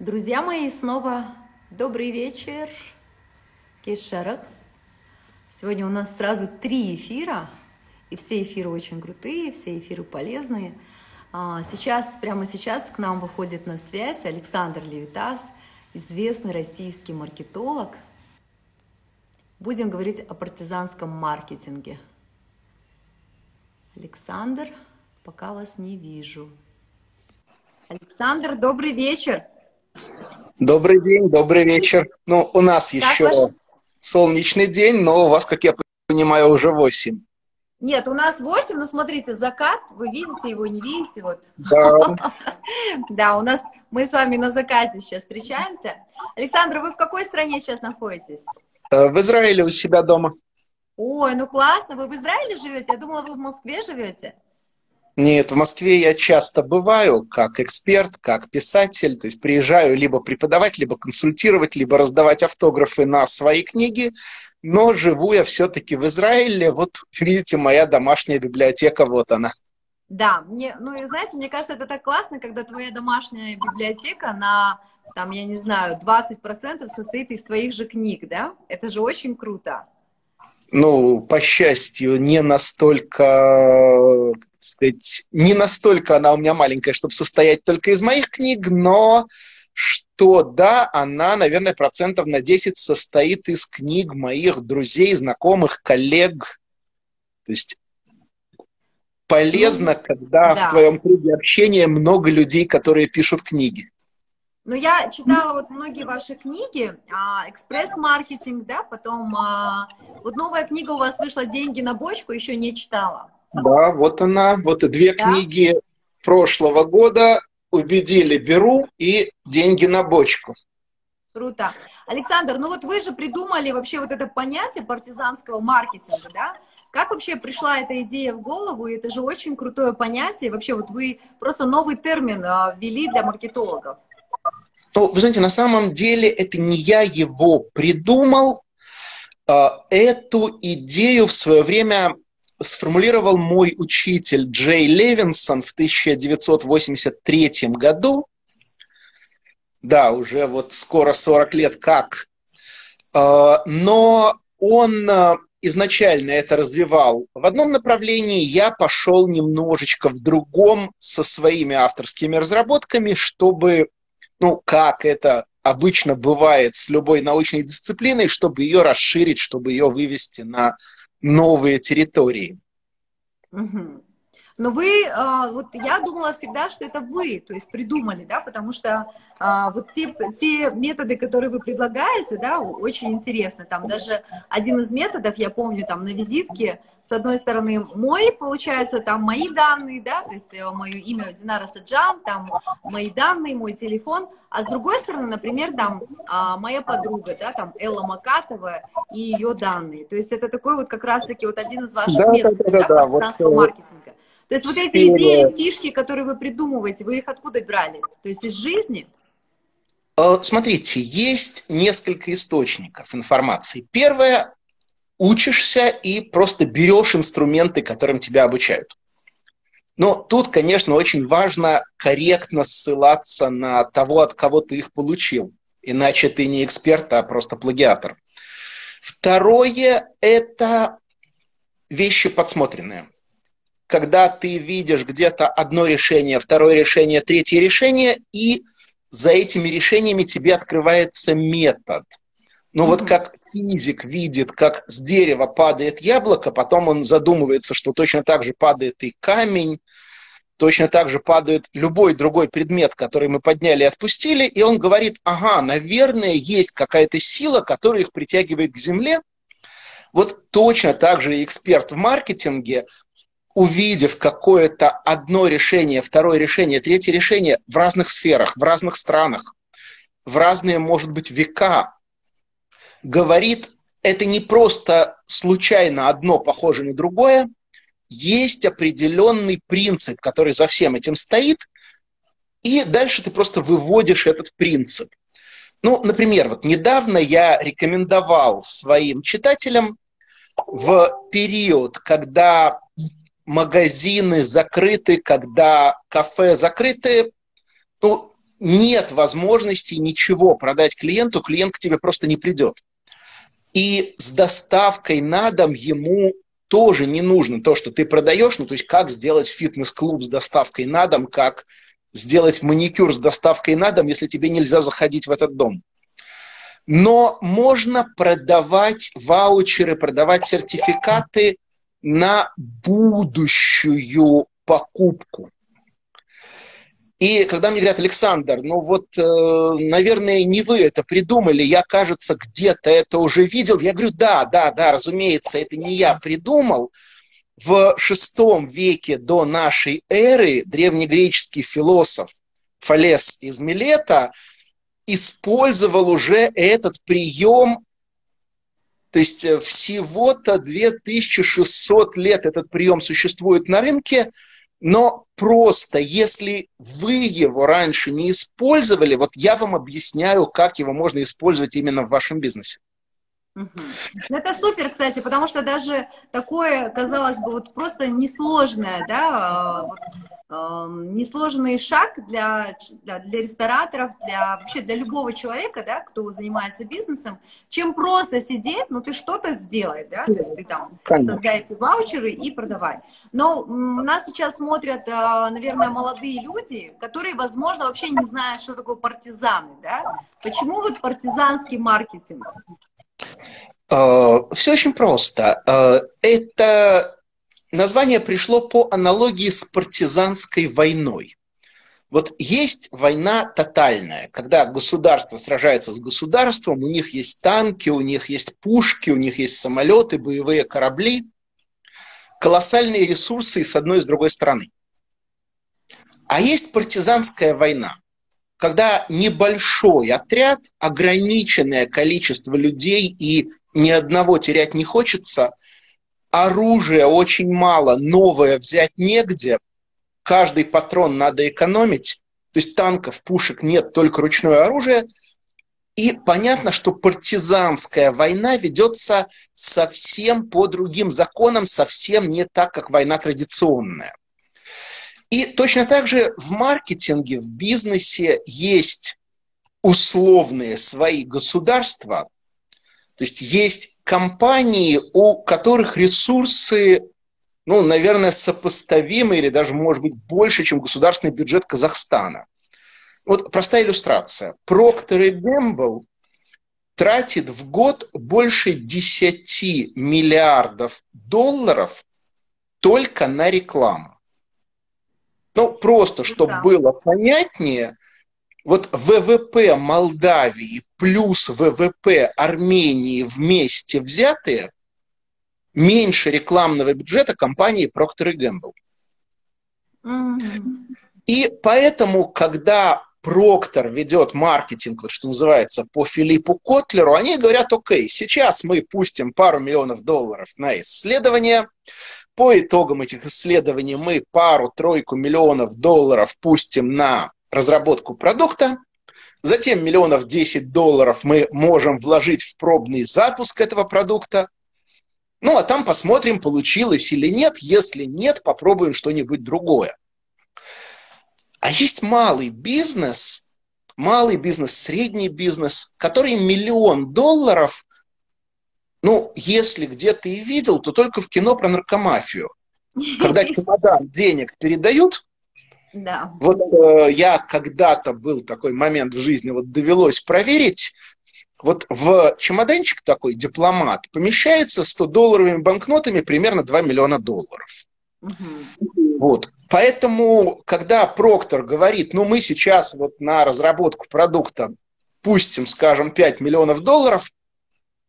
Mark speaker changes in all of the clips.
Speaker 1: Друзья мои, снова добрый вечер. Кешерах. Сегодня у нас сразу три эфира, и все эфиры очень крутые, все эфиры полезные. А, сейчас, прямо сейчас к нам выходит на связь Александр Левитас, известный российский маркетолог. Будем говорить о партизанском маркетинге. Александр, пока вас не вижу. Александр, добрый вечер.
Speaker 2: Добрый день, добрый вечер. Ну, у нас как еще ваш... солнечный день, но у вас, как я понимаю, уже 8.
Speaker 1: Нет, у нас 8, но смотрите, закат, вы видите его, не видите, вот. Да. Да, у нас, мы с вами на закате сейчас встречаемся. Александр, вы в какой стране сейчас находитесь?
Speaker 2: Э, в Израиле у себя дома.
Speaker 1: Ой, ну классно, вы в Израиле живете? Я думала, вы в Москве живете.
Speaker 2: Нет, в Москве я часто бываю как эксперт, как писатель, то есть приезжаю либо преподавать, либо консультировать, либо раздавать автографы на свои книги, но живу я все-таки в Израиле. Вот видите, моя домашняя библиотека, вот она.
Speaker 1: Да, мне, ну и знаете, мне кажется, это так классно, когда твоя домашняя библиотека на, там, я не знаю, 20% состоит из твоих же книг, да? Это же очень круто
Speaker 2: ну, по счастью, не настолько, так сказать, не настолько она у меня маленькая, чтобы состоять только из моих книг, но что да, она, наверное, процентов на 10 состоит из книг моих друзей, знакомых, коллег. То есть полезно, ну, когда да. в твоем круге общения много людей, которые пишут книги.
Speaker 1: Ну, я читала вот многие ваши книги, а, экспресс-маркетинг, да, потом а, вот новая книга у вас вышла «Деньги на бочку», еще не читала.
Speaker 2: Да, вот она, вот две да? книги прошлого года «Убедили, беру» и «Деньги на бочку».
Speaker 1: Круто. Александр, ну вот вы же придумали вообще вот это понятие партизанского маркетинга, да? Как вообще пришла эта идея в голову? И это же очень крутое понятие. Вообще вот вы просто новый термин а, ввели для маркетологов
Speaker 2: то, вы знаете, на самом деле это не я его придумал. А, эту идею в свое время сформулировал мой учитель Джей Левинсон в 1983 году. Да, уже вот скоро 40 лет как. А, но он а, изначально это развивал в одном направлении, я пошел немножечко в другом со своими авторскими разработками, чтобы ну, как это обычно бывает с любой научной дисциплиной, чтобы ее расширить, чтобы ее вывести на новые территории.
Speaker 1: Угу. Но вы, а, вот я думала всегда, что это вы, то есть придумали, да, потому что а, вот те, те методы, которые вы предлагаете, да, очень интересно. Там даже один из методов, я помню, там на визитке, с одной стороны, мой, получается, там мои данные, да, то есть э, мое имя Динара Саджан, там мои данные, мой телефон, а с другой стороны, например, там а, моя подруга, да, там Элла Макатова и ее данные. То есть это такой вот как раз-таки вот один из ваших да, методов, да, да, да, да, вот, маркетинга. То есть вот эти идеи, фишки, которые вы придумываете, вы их откуда брали? То есть из жизни?
Speaker 2: Э, смотрите, есть несколько источников информации. Первое, учишься и просто берешь инструменты, которым тебя обучают. Но тут, конечно, очень важно корректно ссылаться на того, от кого ты их получил. Иначе ты не эксперт, а просто плагиатор. Второе – это вещи подсмотренные когда ты видишь где-то одно решение, второе решение, третье решение, и за этими решениями тебе открывается метод. Ну вот как физик видит, как с дерева падает яблоко, потом он задумывается, что точно так же падает и камень, точно так же падает любой другой предмет, который мы подняли и отпустили, и он говорит, ага, наверное, есть какая-то сила, которая их притягивает к земле. Вот точно так же эксперт в маркетинге увидев какое-то одно решение, второе решение, третье решение в разных сферах, в разных странах, в разные, может быть, века, говорит, это не просто случайно одно похоже на другое, есть определенный принцип, который за всем этим стоит, и дальше ты просто выводишь этот принцип. Ну, например, вот недавно я рекомендовал своим читателям в период, когда магазины закрыты, когда кафе закрыты, ну, нет возможности ничего продать клиенту, клиент к тебе просто не придет. И с доставкой на дом ему тоже не нужно то, что ты продаешь, ну то есть как сделать фитнес-клуб с доставкой на дом, как сделать маникюр с доставкой на дом, если тебе нельзя заходить в этот дом. Но можно продавать ваучеры, продавать сертификаты на будущую покупку. И когда мне говорят, Александр, ну вот, э, наверное, не вы это придумали, я, кажется, где-то это уже видел. Я говорю, да, да, да, разумеется, это не я придумал. В шестом веке до нашей эры древнегреческий философ Фалес из Милета использовал уже этот прием то есть э, всего-то 2600 лет этот прием существует на рынке, но просто, если вы его раньше не использовали, вот я вам объясняю, как его можно использовать именно в вашем бизнесе.
Speaker 1: Угу. Это супер, кстати, потому что даже такое, казалось бы, вот просто несложное, да, а, вот несложный шаг для, для, для рестораторов, для вообще для любого человека, да, кто занимается бизнесом, чем просто сидеть, ну ты что-то сделай, да, то есть ты там Конечно. создай эти ваучеры и продавай. Но нас сейчас смотрят, а, наверное, молодые люди, которые, возможно, вообще не знают, что такое партизаны, да. Почему вот партизанский маркетинг?
Speaker 2: А, Все очень просто. А, это название пришло по аналогии с партизанской войной. Вот есть война тотальная, когда государство сражается с государством, у них есть танки, у них есть пушки, у них есть самолеты, боевые корабли, колоссальные ресурсы с одной и с другой стороны. А есть партизанская война, когда небольшой отряд, ограниченное количество людей и ни одного терять не хочется – оружия очень мало, новое взять негде, каждый патрон надо экономить, то есть танков, пушек нет, только ручное оружие. И понятно, что партизанская война ведется совсем по другим законам, совсем не так, как война традиционная. И точно так же в маркетинге, в бизнесе есть условные свои государства, то есть есть компании, у которых ресурсы, ну, наверное, сопоставимы или даже, может быть, больше, чем государственный бюджет Казахстана. Вот простая иллюстрация. Procter Gamble тратит в год больше 10 миллиардов долларов только на рекламу. Ну, просто, чтобы да. было понятнее – вот ВВП Молдавии плюс ВВП Армении вместе взятые меньше рекламного бюджета компании Procter Gamble. Mm-hmm. И поэтому, когда Проктор ведет маркетинг, вот что называется, по Филиппу Котлеру, они говорят, окей, сейчас мы пустим пару миллионов долларов на исследования, по итогам этих исследований мы пару-тройку миллионов долларов пустим на разработку продукта, затем миллионов 10 долларов мы можем вложить в пробный запуск этого продукта, ну а там посмотрим, получилось или нет. Если нет, попробуем что-нибудь другое. А есть малый бизнес, малый бизнес, средний бизнес, который миллион долларов, ну, если где-то и видел, то только в кино про наркомафию. Когда чемодан денег передают, да. Вот э, я когда-то был такой момент в жизни, вот довелось проверить, вот в чемоданчик такой дипломат помещается 100-долларовыми банкнотами примерно 2 миллиона долларов. Угу. Вот. Поэтому, когда Проктор говорит, ну мы сейчас вот на разработку продукта пустим, скажем, 5 миллионов долларов,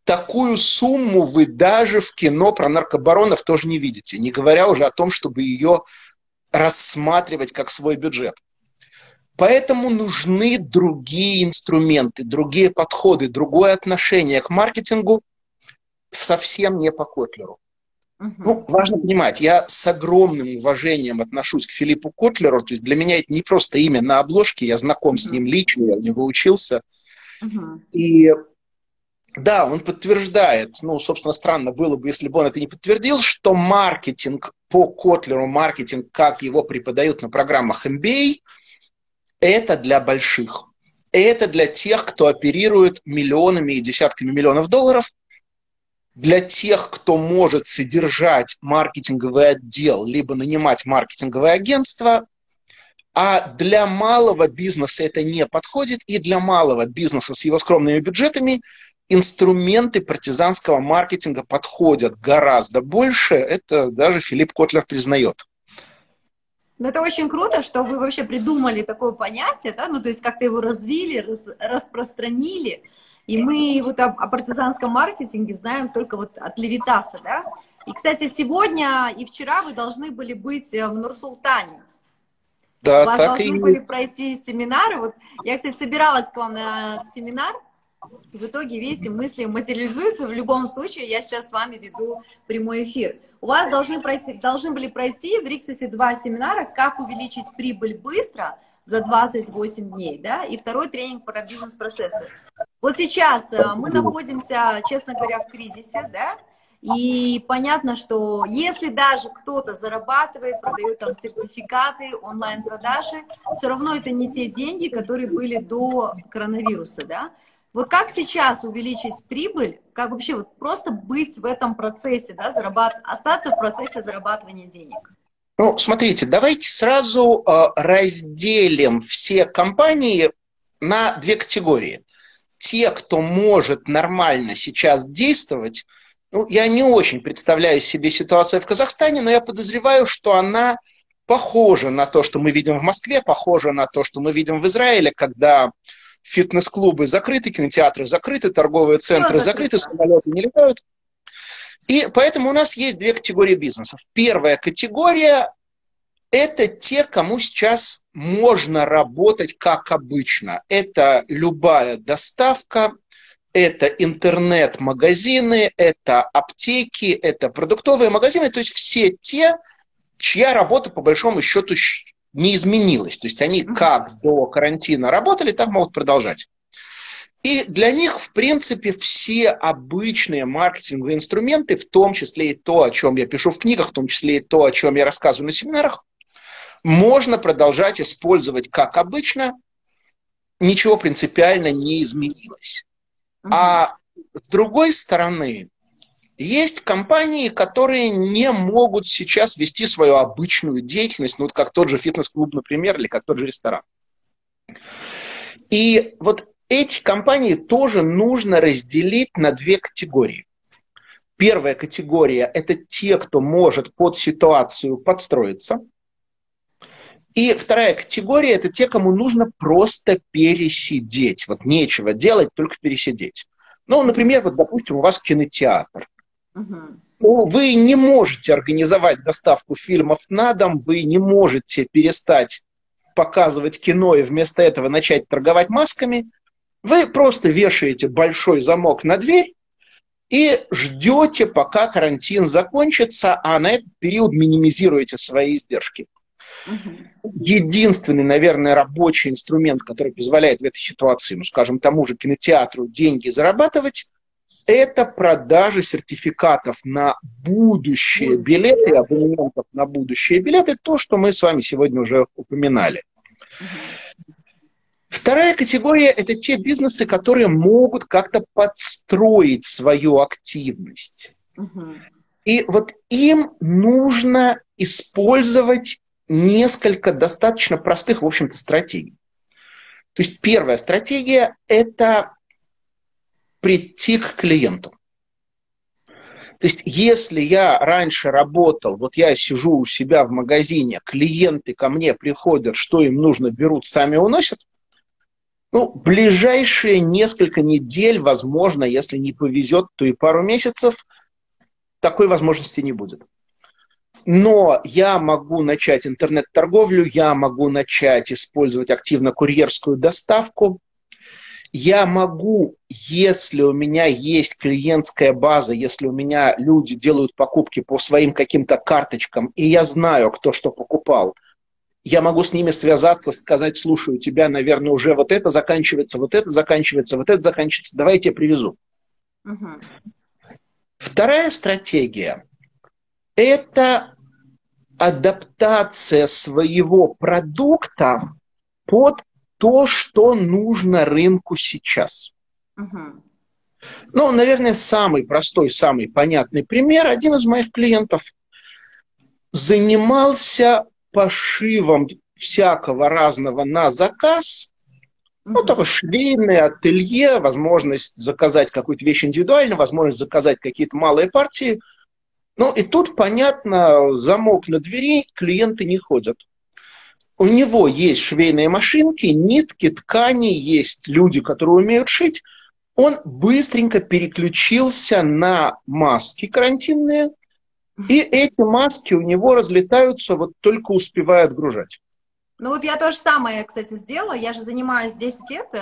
Speaker 2: такую сумму вы даже в кино про наркобаронов тоже не видите, не говоря уже о том, чтобы ее рассматривать как свой бюджет. Поэтому нужны другие инструменты, другие подходы, другое отношение к маркетингу совсем не по Котлеру. Uh-huh. Ну, важно понимать, я с огромным уважением отношусь к Филиппу Котлеру, то есть для меня это не просто имя на обложке, я знаком uh-huh. с ним лично, я у него учился. Uh-huh. И да, он подтверждает, ну, собственно, странно было бы, если бы он это не подтвердил, что маркетинг по Котлеру, маркетинг, как его преподают на программах MBA, Это для больших. Это для тех, кто оперирует миллионами и десятками миллионов долларов. Для тех, кто может содержать маркетинговый отдел, либо нанимать маркетинговое агентство, а для малого бизнеса это не подходит, и для малого бизнеса с его скромными бюджетами инструменты партизанского маркетинга подходят гораздо больше. Это даже Филипп Котлер признает.
Speaker 1: Ну, это очень круто, что вы вообще придумали такое понятие, да, ну, то есть как-то его развили, раз, распространили. И мы вот о, о партизанском маркетинге знаем только вот от Левитаса, да. И, кстати, сегодня и вчера вы должны были быть в Нур-Султане. Да, У вас так должны и... были пройти семинары. Вот я, кстати, собиралась к вам на семинар, в итоге, видите, мысли материализуются. В любом случае, я сейчас с вами веду прямой эфир. У вас должны, пройти, должны были пройти в Риксосе два семинара «Как увеличить прибыль быстро» за 28 дней, да, и второй тренинг про бизнес-процессы. Вот сейчас э, мы находимся, честно говоря, в кризисе, да, и понятно, что если даже кто-то зарабатывает, продает там сертификаты, онлайн-продажи, все равно это не те деньги, которые были до коронавируса, да. Вот как сейчас увеличить прибыль, как вообще вот просто быть в этом процессе, да, зарабат... остаться в процессе зарабатывания денег?
Speaker 2: Ну, смотрите, давайте сразу э, разделим все компании на две категории. Те, кто может нормально сейчас действовать, ну, я не очень представляю себе ситуацию в Казахстане, но я подозреваю, что она похожа на то, что мы видим в Москве, похожа на то, что мы видим в Израиле, когда фитнес-клубы закрыты, кинотеатры закрыты, торговые центры закрыты, самолеты не летают. И поэтому у нас есть две категории бизнесов. Первая категория – это те, кому сейчас можно работать как обычно. Это любая доставка, это интернет-магазины, это аптеки, это продуктовые магазины, то есть все те, чья работа по большому счету не изменилось. То есть они как до карантина работали, так могут продолжать. И для них, в принципе, все обычные маркетинговые инструменты, в том числе и то, о чем я пишу в книгах, в том числе и то, о чем я рассказываю на семинарах, можно продолжать использовать как обычно, ничего принципиально не изменилось. А с другой стороны, есть компании, которые не могут сейчас вести свою обычную деятельность, ну вот как тот же фитнес-клуб, например, или как тот же ресторан. И вот эти компании тоже нужно разделить на две категории. Первая категория – это те, кто может под ситуацию подстроиться. И вторая категория – это те, кому нужно просто пересидеть. Вот нечего делать, только пересидеть. Ну, например, вот, допустим, у вас кинотеатр. Угу. Вы не можете организовать доставку фильмов на дом, вы не можете перестать показывать кино и вместо этого начать торговать масками. Вы просто вешаете большой замок на дверь и ждете, пока карантин закончится, а на этот период минимизируете свои издержки. Угу. Единственный, наверное, рабочий инструмент, который позволяет в этой ситуации, ну, скажем, тому же кинотеатру деньги зарабатывать, это продажи сертификатов на будущие билеты, абонементов на будущие билеты, то, что мы с вами сегодня уже упоминали. Вторая категория – это те бизнесы, которые могут как-то подстроить свою активность. И вот им нужно использовать несколько достаточно простых, в общем-то, стратегий. То есть первая стратегия – это прийти к клиенту. То есть, если я раньше работал, вот я сижу у себя в магазине, клиенты ко мне приходят, что им нужно, берут, сами уносят, ну, ближайшие несколько недель, возможно, если не повезет, то и пару месяцев, такой возможности не будет. Но я могу начать интернет-торговлю, я могу начать использовать активно курьерскую доставку, я могу, если у меня есть клиентская база, если у меня люди делают покупки по своим каким-то карточкам, и я знаю, кто что покупал, я могу с ними связаться, сказать, слушай, у тебя, наверное, уже вот это заканчивается, вот это заканчивается, вот это заканчивается, давай я тебе привезу. Угу. Вторая стратегия – это адаптация своего продукта под то, что нужно рынку сейчас. Угу. Ну, наверное, самый простой, самый понятный пример. Один из моих клиентов занимался пошивом всякого разного на заказ. Ну, такое швейное ателье, возможность заказать какую-то вещь индивидуально, возможность заказать какие-то малые партии. Ну, и тут, понятно, замок на двери, клиенты не ходят. У него есть швейные машинки, нитки, ткани, есть люди, которые умеют шить – он быстренько переключился на маски карантинные, и эти маски у него разлетаются, вот только успевая отгружать.
Speaker 1: Ну вот я то же самое, кстати, сделала. Я же занимаюсь 10 лет э,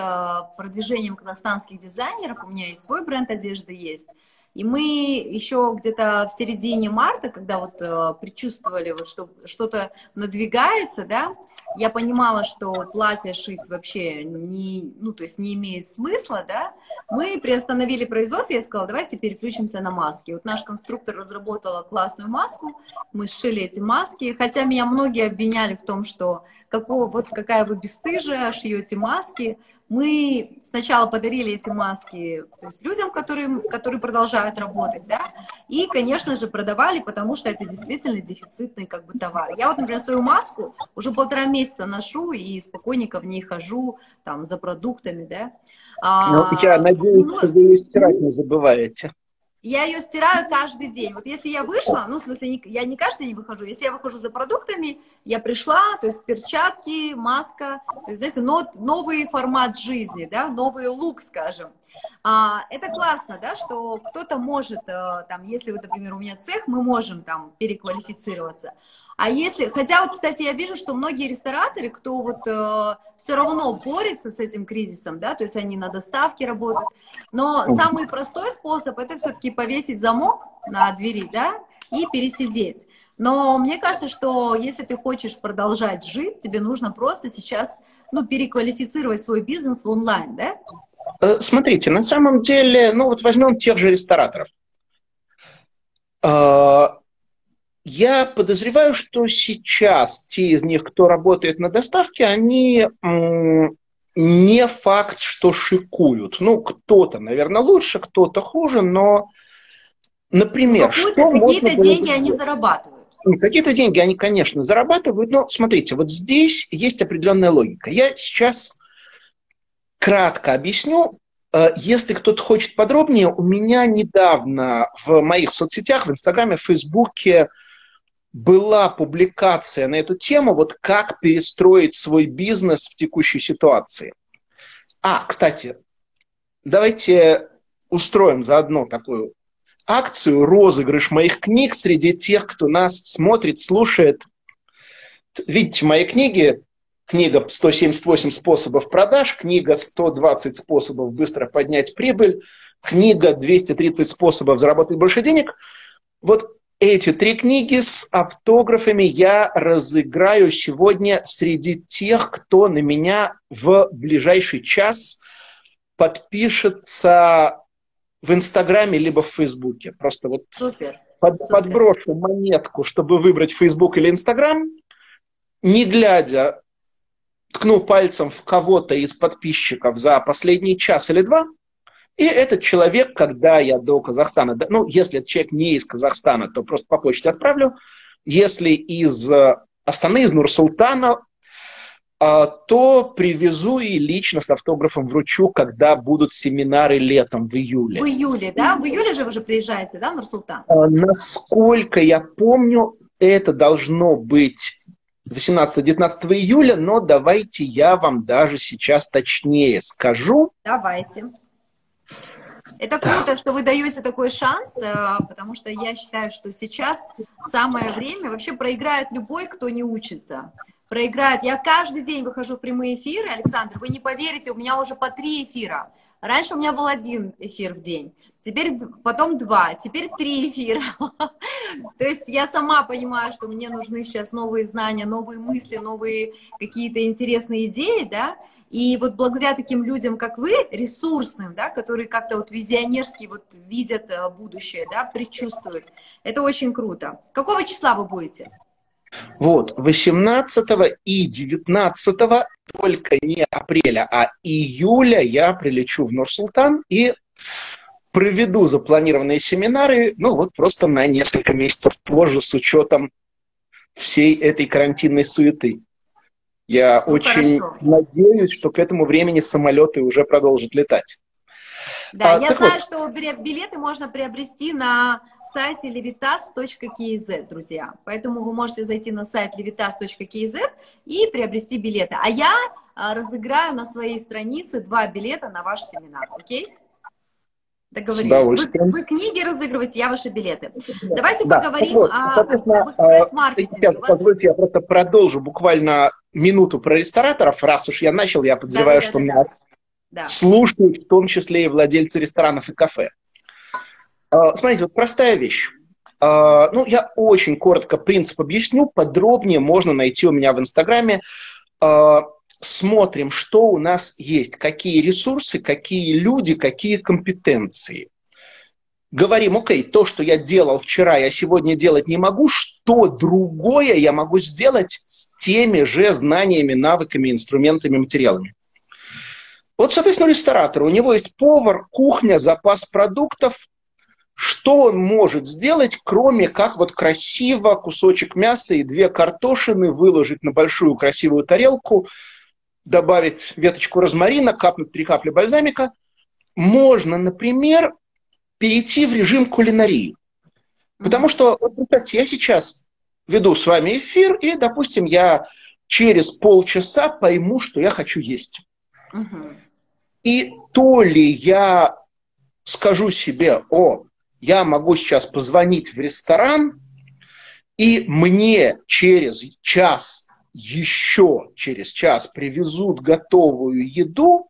Speaker 1: продвижением казахстанских дизайнеров. У меня и свой бренд одежды есть. И мы еще где-то в середине марта, когда вот э, предчувствовали, вот, что что-то надвигается, да, я понимала, что платье шить вообще не, ну, то есть не имеет смысла, да, мы приостановили производство, я сказала, давайте переключимся на маски. Вот наш конструктор разработала классную маску, мы сшили эти маски, хотя меня многие обвиняли в том, что какого, вот какая вы бесстыжая, шьете маски, мы сначала подарили эти маски то есть людям, которые, которые продолжают работать, да, и, конечно же, продавали, потому что это действительно дефицитный как бы товар. Я вот, например, свою маску уже полтора месяца ношу и спокойненько в ней хожу там за продуктами, да.
Speaker 2: А, ну, я надеюсь, ну, что вы ее стирать не забываете.
Speaker 1: Я ее стираю каждый день. Вот если я вышла, ну, в смысле, я не каждый день выхожу, если я выхожу за продуктами, я пришла, то есть перчатки, маска, то есть, знаете, новый формат жизни, да, новый лук, скажем. А, это классно, да, что кто-то может, э, там, если, вот, например, у меня цех, мы можем там переквалифицироваться. А если, хотя вот, кстати, я вижу, что многие рестораторы, кто вот э, все равно борется с этим кризисом, да, то есть они на доставке работают, но самый простой способ это все-таки повесить замок на двери, да, и пересидеть. Но мне кажется, что если ты хочешь продолжать жить, тебе нужно просто сейчас, ну, переквалифицировать свой бизнес в онлайн, да?
Speaker 2: Э, смотрите, на самом деле, ну вот возьмем тех же рестораторов. Э, я подозреваю, что сейчас те из них, кто работает на доставке, они не факт, что шикуют. Ну, кто-то, наверное, лучше, кто-то хуже, но, например,
Speaker 1: что какие-то деньги они зарабатывают.
Speaker 2: Какие-то деньги они, конечно, зарабатывают, но смотрите, вот здесь есть определенная логика. Я сейчас кратко объясню. Э, если кто-то хочет подробнее, у меня недавно в моих соцсетях, в Инстаграме, в Фейсбуке была публикация на эту тему, вот как перестроить свой бизнес в текущей ситуации. А, кстати, давайте устроим заодно такую акцию, розыгрыш моих книг среди тех, кто нас смотрит, слушает. Видите, мои книги, книга «178 способов продаж», книга «120 способов быстро поднять прибыль», книга «230 способов заработать больше денег». Вот эти три книги с автографами я разыграю сегодня среди тех, кто на меня в ближайший час подпишется в Инстаграме либо в Фейсбуке. Просто вот Супер. Под, Супер. подброшу монетку, чтобы выбрать Фейсбук или Инстаграм, не глядя, ткну пальцем в кого-то из подписчиков за последний час или два – и этот человек, когда я до Казахстана, ну, если этот человек не из Казахстана, то просто по почте отправлю. Если из э, Астаны, из Нур-Султана, а, то привезу и лично с автографом вручу, когда будут семинары летом, в июле.
Speaker 1: В июле, да? В июле же вы уже приезжаете, да, Нур-Султан?
Speaker 2: А, насколько я помню, это должно быть 18-19 июля, но давайте я вам даже сейчас точнее скажу.
Speaker 1: Давайте. Это круто, что вы даете такой шанс, э, потому что я считаю, что сейчас самое время, вообще проиграет любой, кто не учится. Проиграет. Я каждый день выхожу в прямые эфиры, Александр, вы не поверите, у меня уже по три эфира. Раньше у меня был один эфир в день, теперь потом два, теперь три эфира. То есть я сама понимаю, что мне нужны сейчас новые знания, новые мысли, новые какие-то интересные идеи, да, и вот благодаря таким людям, как вы, ресурсным, да, которые как-то вот визионерски вот видят э, будущее, да, предчувствуют, это очень круто. Какого числа вы будете?
Speaker 2: Вот, 18 и 19 только не апреля, а июля я прилечу в Нур-Султан и проведу запланированные семинары, ну вот просто на несколько месяцев позже с учетом всей этой карантинной суеты. Я ну, очень хорошо. надеюсь, что к этому времени самолеты уже продолжат летать.
Speaker 1: Да, а, я знаю, вот. что билеты можно приобрести на сайте levitas.kz, друзья. Поэтому вы можете зайти на сайт levitas.kz и приобрести билеты. А я а, разыграю на своей странице два билета на ваш семинар, окей? Договорились. Вы, вы книги разыгрываете, я ваши билеты. Давайте да. поговорим вот, о, об
Speaker 2: экспресс-маркетинге. Вас... Позвольте, я просто продолжу буквально минуту про рестораторов. Раз уж я начал, я подозреваю, да, да, что да, нас да. слушают в том числе и владельцы ресторанов и кафе. А, смотрите, вот простая вещь. А, ну, я очень коротко принцип объясню, подробнее можно найти у меня в Инстаграме. Смотрим, что у нас есть, какие ресурсы, какие люди, какие компетенции. Говорим, окей, то, что я делал вчера, я сегодня делать не могу, что другое я могу сделать с теми же знаниями, навыками, инструментами, материалами. Вот, соответственно, ресторатор, у него есть повар, кухня, запас продуктов. Что он может сделать, кроме как вот красиво кусочек мяса и две картошины выложить на большую красивую тарелку, добавить веточку розмарина, капнуть три капли бальзамика? Можно, например, перейти в режим кулинарии. Потому что, вот представьте, я сейчас веду с вами эфир, и, допустим, я через полчаса пойму, что я хочу есть. Угу. И то ли я скажу себе, о, я могу сейчас позвонить в ресторан, и мне через час, еще через час привезут готовую еду,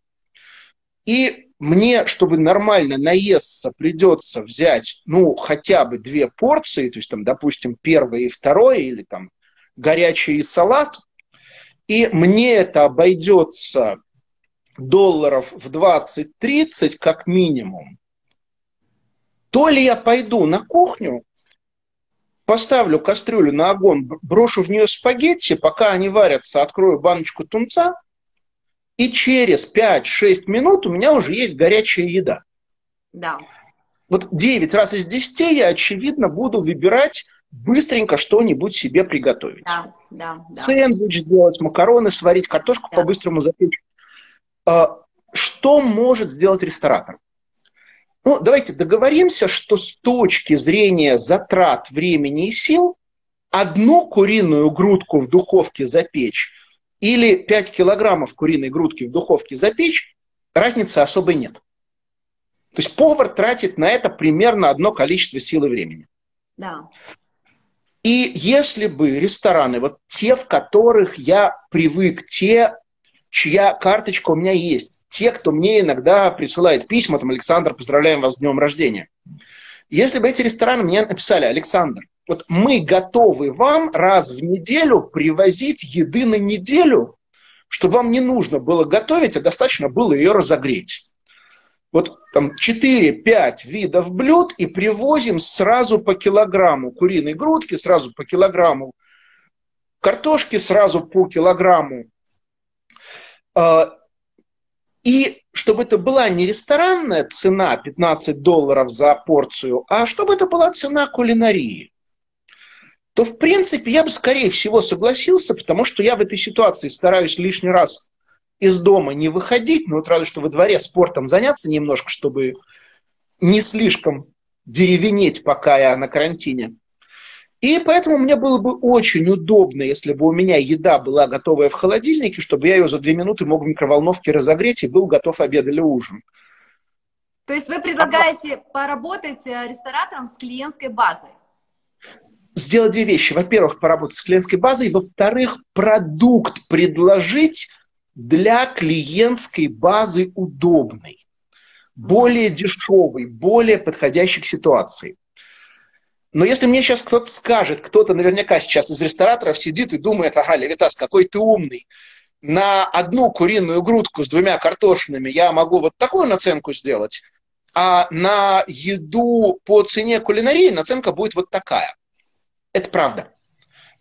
Speaker 2: и мне, чтобы нормально наесться, придется взять, ну, хотя бы две порции, то есть, там, допустим, первое и второе, или там горячий салат, и мне это обойдется долларов в 20-30 как минимум, то ли я пойду на кухню, поставлю кастрюлю на огонь, брошу в нее спагетти, пока они варятся, открою баночку тунца, и через 5-6 минут у меня уже есть горячая еда. Да. Вот 9 раз из 10 я, очевидно, буду выбирать быстренько что-нибудь себе приготовить. Да, да, да. Сэндвич сделать, макароны сварить, картошку да. по-быстрому запечь. А, что может сделать ресторатор? Ну, давайте договоримся, что с точки зрения затрат времени и сил одну куриную грудку в духовке запечь или 5 килограммов куриной грудки в духовке запечь, разницы особой нет. То есть повар тратит на это примерно одно количество сил и времени. Да. И если бы рестораны, вот те, в которых я привык, те, чья карточка у меня есть. Те, кто мне иногда присылает письма, там, Александр, поздравляем вас с днем рождения. Если бы эти рестораны мне написали, Александр, вот мы готовы вам раз в неделю привозить еды на неделю, чтобы вам не нужно было готовить, а достаточно было ее разогреть. Вот там 4-5 видов блюд и привозим сразу по килограмму куриной грудки, сразу по килограмму картошки, сразу по килограмму а, и чтобы это была не ресторанная цена 15 долларов за порцию, а чтобы это была цена кулинарии, то, в принципе, я бы, скорее всего, согласился, потому что я в этой ситуации стараюсь лишний раз из дома не выходить, но вот разве что во дворе спортом заняться немножко, чтобы не слишком деревенеть, пока я на карантине. И поэтому мне было бы очень удобно, если бы у меня еда была готовая в холодильнике, чтобы я ее за две минуты мог в микроволновке разогреть и был готов обед или ужин.
Speaker 1: То есть вы предлагаете поработать э, ресторатором с клиентской базой?
Speaker 2: Сделать две вещи. Во-первых, поработать с клиентской базой. Во-вторых, продукт предложить для клиентской базы удобный, более дешевый, более подходящий к ситуации. Но если мне сейчас кто-то скажет, кто-то наверняка сейчас из рестораторов сидит и думает, ага, Левитас, какой ты умный, на одну куриную грудку с двумя картошинами я могу вот такую наценку сделать, а на еду по цене кулинарии наценка будет вот такая. Это правда.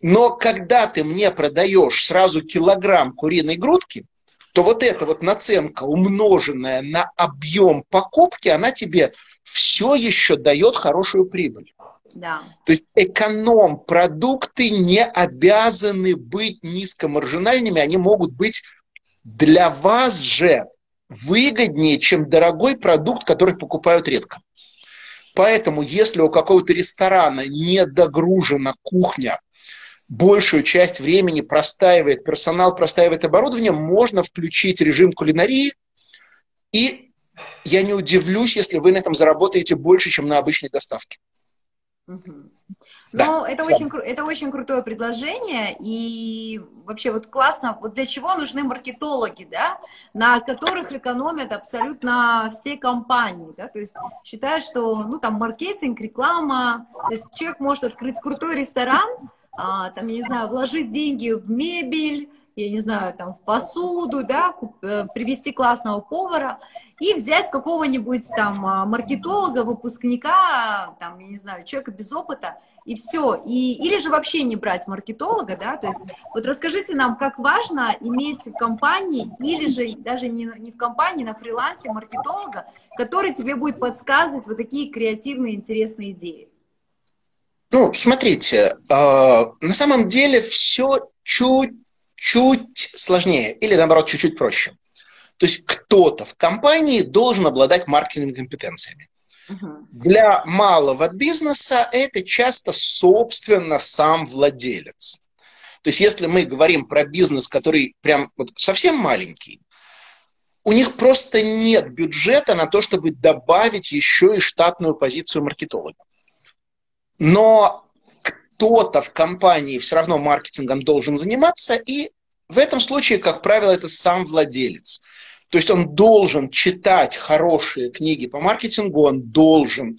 Speaker 2: Но когда ты мне продаешь сразу килограмм куриной грудки, то вот эта вот наценка, умноженная на объем покупки, она тебе все еще дает хорошую прибыль. Да. То есть эконом-продукты не обязаны быть низкомаржинальными, они могут быть для вас же выгоднее, чем дорогой продукт, который покупают редко. Поэтому, если у какого-то ресторана не догружена кухня, большую часть времени простаивает персонал, простаивает оборудование, можно включить режим кулинарии, и я не удивлюсь, если вы на этом заработаете больше, чем на обычной доставке.
Speaker 1: Угу. Да, ну, это очень, это очень крутое предложение, и вообще вот классно, вот для чего нужны маркетологи, да, на которых экономят абсолютно все компании, да, то есть считаю, что, ну, там, маркетинг, реклама, то есть человек может открыть крутой ресторан, а, там, я не знаю, вложить деньги в мебель, я не знаю, там, в посуду, да, э, привести классного повара и взять какого-нибудь там а, маркетолога, выпускника, там, я не знаю, человека без опыта, и все. И, или же вообще не брать маркетолога, да, то есть вот расскажите нам, как важно иметь в компании или же даже не, не в компании, на фрилансе маркетолога, который тебе будет подсказывать вот такие креативные, интересные идеи.
Speaker 2: Ну, смотрите, э, на самом деле все чуть чуть сложнее или, наоборот, чуть-чуть проще. То есть кто-то в компании должен обладать маркетинговыми компетенциями. Для малого бизнеса это часто, собственно, сам владелец. То есть если мы говорим про бизнес, который прям вот совсем маленький, у них просто нет бюджета на то, чтобы добавить еще и штатную позицию маркетолога. Но кто-то в компании все равно маркетингом должен заниматься, и в этом случае, как правило, это сам владелец. То есть он должен читать хорошие книги по маркетингу, он должен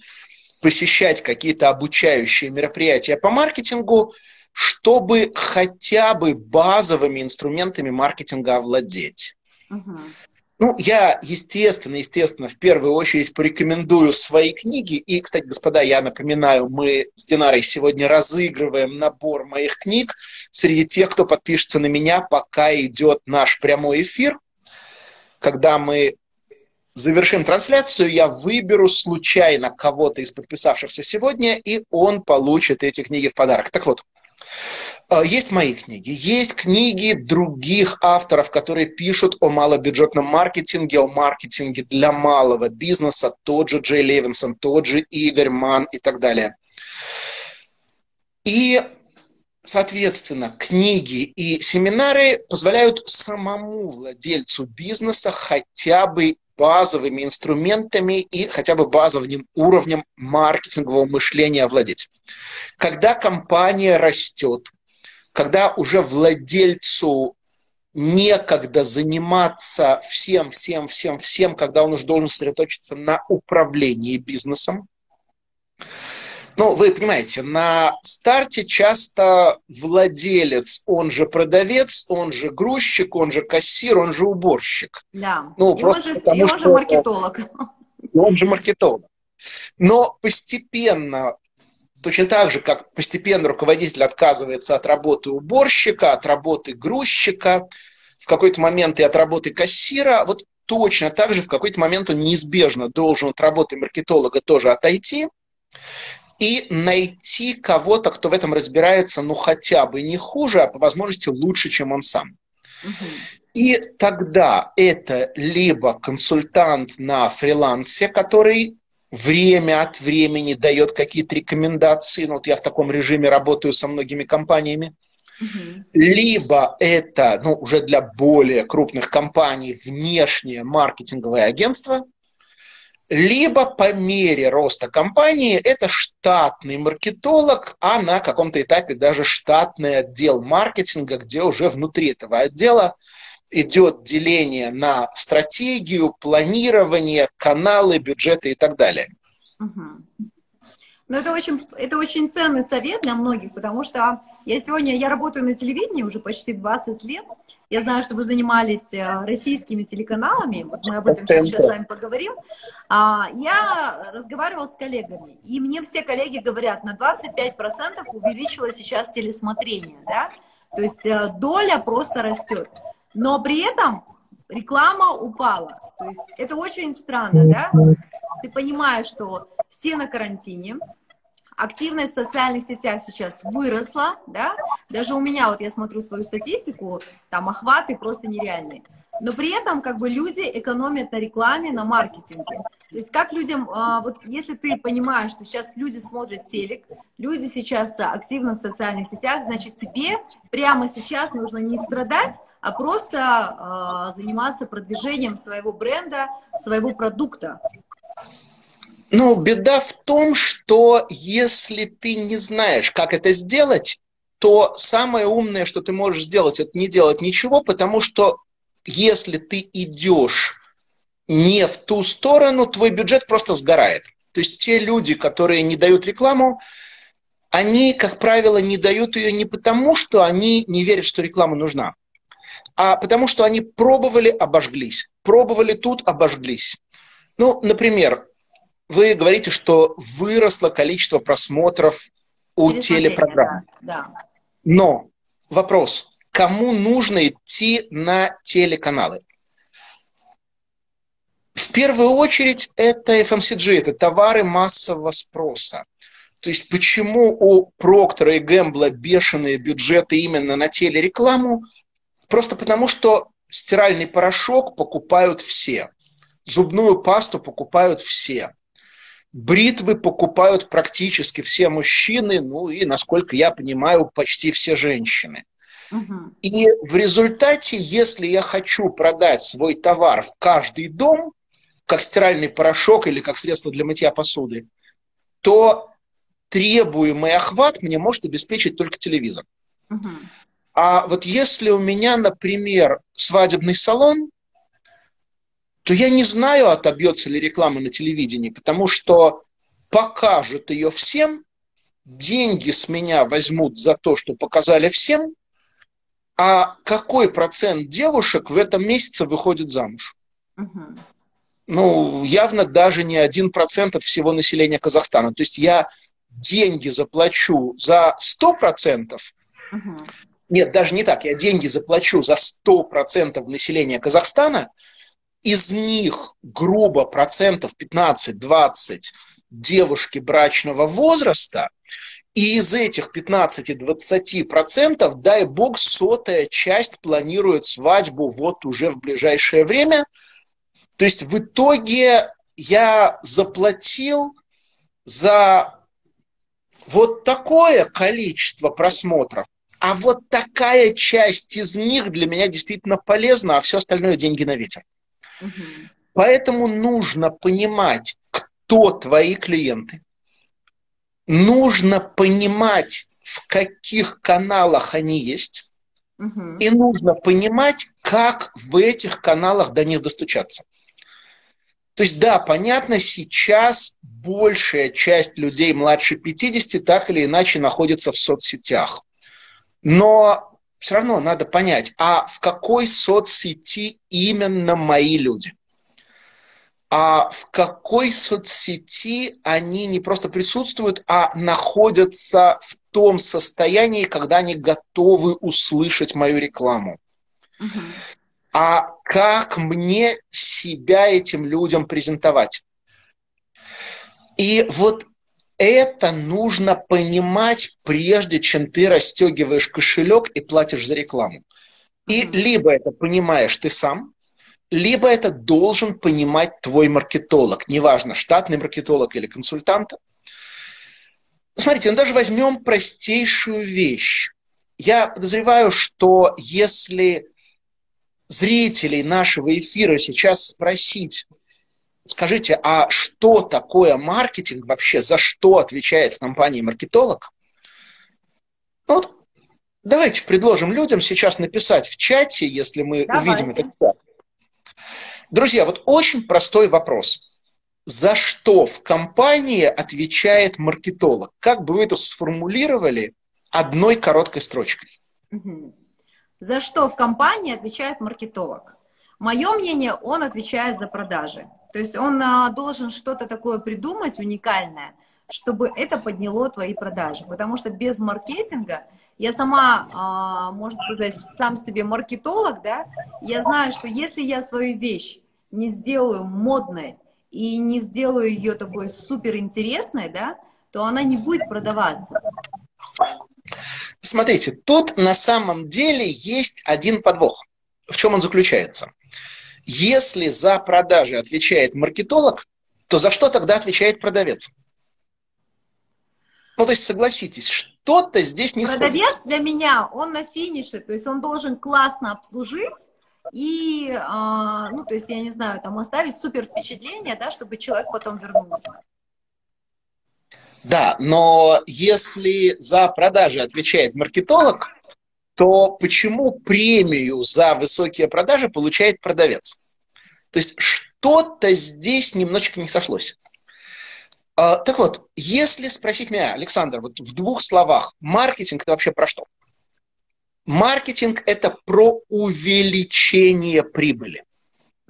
Speaker 2: посещать какие-то обучающие мероприятия по маркетингу, чтобы хотя бы базовыми инструментами маркетинга овладеть. Uh-huh. Ну, я, естественно, естественно, в первую очередь порекомендую свои книги. И, кстати, господа, я напоминаю, мы с Динарой сегодня разыгрываем набор моих книг среди тех, кто подпишется на меня, пока идет наш прямой эфир. Когда мы завершим трансляцию, я выберу случайно кого-то из подписавшихся сегодня, и он получит эти книги в подарок. Так вот, а, есть мои книги, есть книги других авторов, которые пишут о малобюджетном маркетинге, о маркетинге для малого бизнеса, тот же Джей Левинсон, тот же Игорь Ман и так далее. И, соответственно, книги и семинары позволяют самому владельцу бизнеса хотя бы базовыми инструментами и хотя бы базовым уровнем маркетингового мышления овладеть. Когда компания растет, когда уже владельцу некогда заниматься всем, всем, всем, всем, когда он уже должен сосредоточиться на управлении бизнесом. Ну, вы понимаете, на старте часто владелец, он же продавец, он же грузчик, он же кассир, он же уборщик.
Speaker 1: Да, ну, и, просто он же, потому, и он же маркетолог.
Speaker 2: Он же маркетолог. Но постепенно Точно так же, как постепенно руководитель отказывается от работы уборщика, от работы грузчика, в какой-то момент и от работы кассира, вот точно так же в какой-то момент он неизбежно должен от работы маркетолога тоже отойти и найти кого-то, кто в этом разбирается, ну хотя бы не хуже, а по возможности лучше, чем он сам. И тогда это либо консультант на фрилансе, который время от времени дает какие-то рекомендации. Ну, вот я в таком режиме работаю со многими компаниями. Угу. Либо это, ну, уже для более крупных компаний внешнее маркетинговое агентство, либо по мере роста компании это штатный маркетолог, а на каком-то этапе даже штатный отдел маркетинга, где уже внутри этого отдела идет деление на стратегию, планирование, каналы, бюджеты и так далее. Угу.
Speaker 1: Ну, это очень, это очень ценный совет для многих, потому что я сегодня, я работаю на телевидении уже почти 20 лет, Я знаю, что вы занимались э, российскими телеканалами, вот мы об этом сейчас, сейчас с вами поговорим. А, я разговаривала с коллегами, и мне все коллеги говорят, на 25% увеличилось сейчас телесмотрение, да, то есть э, доля просто растет. Но при этом реклама упала. То есть это очень странно, да? Ты понимаешь, что все на карантине, активность в социальных сетях сейчас выросла, да, даже у меня, вот я смотрю свою статистику, там охваты просто нереальные. Но при этом как бы люди экономят на рекламе, на маркетинге. То есть как людям, а, вот если ты понимаешь, что сейчас люди смотрят телек, люди сейчас активно в социальных сетях, значит тебе прямо сейчас нужно не страдать, а просто э, заниматься продвижением своего бренда, своего продукта.
Speaker 2: Ну, беда в том, что если ты не знаешь, как это сделать, то самое умное, что ты можешь сделать, это не делать ничего, потому что если ты идешь не в ту сторону, твой бюджет просто сгорает. То есть те люди, которые не дают рекламу, они, как правило, не дают ее не потому, что они не верят, что реклама нужна, а потому что они пробовали, обожглись. Пробовали тут, обожглись. Ну, например, вы говорите, что выросло количество просмотров у телепрограмм. Да, да. Но вопрос, кому нужно идти на телеканалы? В первую очередь это FMCG, это товары массового спроса. То есть почему у Проктора и Гэмбла бешеные бюджеты именно на телерекламу? Просто потому, что стиральный порошок покупают все, зубную пасту покупают все, Бритвы покупают практически все мужчины, ну и, насколько я понимаю, почти все женщины. Угу. И в результате, если я хочу продать свой товар в каждый дом, как стиральный порошок или как средство для мытья посуды, то требуемый охват мне может обеспечить только телевизор. Угу. А вот если у меня, например, свадебный салон, то я не знаю, отобьется ли реклама на телевидении, потому что покажут ее всем, деньги с меня возьмут за то, что показали всем, а какой процент девушек в этом месяце выходит замуж? Угу. Ну, явно даже не один процент от всего населения Казахстана. То есть я деньги заплачу за 100%, угу. нет, даже не так, я деньги заплачу за 100% населения Казахстана – из них грубо процентов 15-20 девушки брачного возраста, и из этих 15-20 процентов, дай бог, сотая часть планирует свадьбу вот уже в ближайшее время. То есть в итоге я заплатил за вот такое количество просмотров, а вот такая часть из них для меня действительно полезна, а все остальное деньги на ветер. Поэтому нужно понимать, кто твои клиенты. Нужно понимать, в каких каналах они есть. Угу. И нужно понимать, как в этих каналах до них достучаться. То есть, да, понятно, сейчас большая часть людей младше 50 так или иначе находится в соцсетях. Но все равно надо понять, а в какой соцсети именно мои люди? А в какой соцсети они не просто присутствуют, а находятся в том состоянии, когда они готовы услышать мою рекламу? Угу. А как мне себя этим людям презентовать? И вот это нужно понимать, прежде чем ты расстегиваешь кошелек и платишь за рекламу. И либо это понимаешь ты сам, либо это должен понимать твой маркетолог, неважно, штатный маркетолог или консультант. Смотрите, ну даже возьмем простейшую вещь. Я подозреваю, что если зрителей нашего эфира сейчас спросить, скажите, а что такое маркетинг вообще, за что отвечает в компании маркетолог? Ну, вот давайте предложим людям сейчас написать в чате, если мы давайте. увидим чат. Друзья, вот очень простой вопрос. За что в компании отвечает маркетолог? Как бы вы это сформулировали одной короткой строчкой?
Speaker 1: Угу. за что в компании отвечает маркетолог. Мое мнение, он отвечает за продажи. То есть он а, должен что-то такое придумать уникальное, чтобы это подняло твои продажи. Потому что без маркетинга я сама, а, можно сказать, сам себе маркетолог, да, я знаю, что если я свою вещь не сделаю модной и не сделаю ее такой супер интересной, да, то она не будет продаваться.
Speaker 2: Смотрите, тут на самом деле есть один подвох. В чем он заключается? Если за продажи отвечает маркетолог, то за что тогда отвечает продавец? Ну, то есть, согласитесь, что-то здесь не
Speaker 1: Продавец
Speaker 2: сходится.
Speaker 1: для меня, он на финише, то есть он должен классно обслужить и, а, ну, то есть, я не знаю, там оставить супер впечатление, да, чтобы человек потом вернулся.
Speaker 2: Да, но если за продажи отвечает маркетолог, то почему премию за высокие продажи получает продавец? То есть что-то здесь немножечко не сошлось. А, так вот, если спросить меня, Александр, вот в двух словах, маркетинг это вообще про что? Маркетинг это про увеличение прибыли.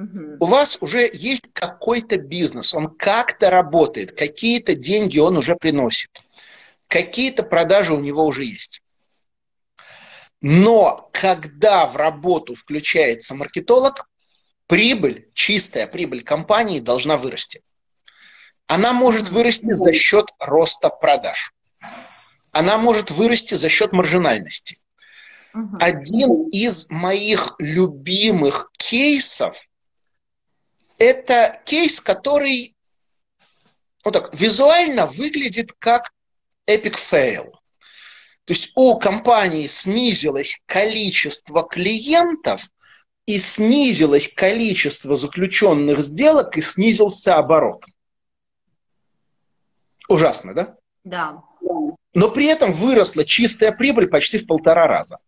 Speaker 2: Угу. У вас уже есть какой-то бизнес, он как-то работает, какие-то деньги он уже приносит, какие-то продажи у него уже есть. Но когда в работу включается маркетолог, прибыль, чистая прибыль компании должна вырасти она может вырасти за счет роста продаж. Она может вырасти за счет маржинальности. Угу. Один из моих любимых кейсов – это кейс, который вот так, визуально выглядит как epic fail. То есть у компании снизилось количество клиентов, и снизилось количество заключенных сделок, и снизился оборот. Ужасно, да?
Speaker 1: Да.
Speaker 2: Но при этом выросла чистая прибыль почти в полтора раза.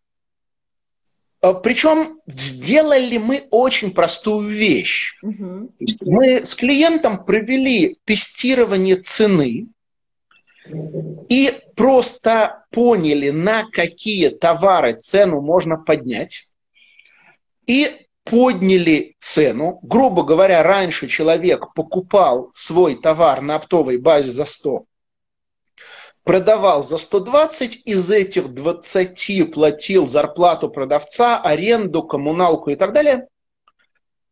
Speaker 2: А, Причем сделали мы очень простую вещь. Угу. Мы с клиентом провели тестирование цены и просто поняли, на какие товары цену можно поднять. И подняли цену. Грубо говоря, раньше человек покупал свой товар на оптовой базе за 100, продавал за 120, из этих 20 платил зарплату продавца, аренду, коммуналку и так далее,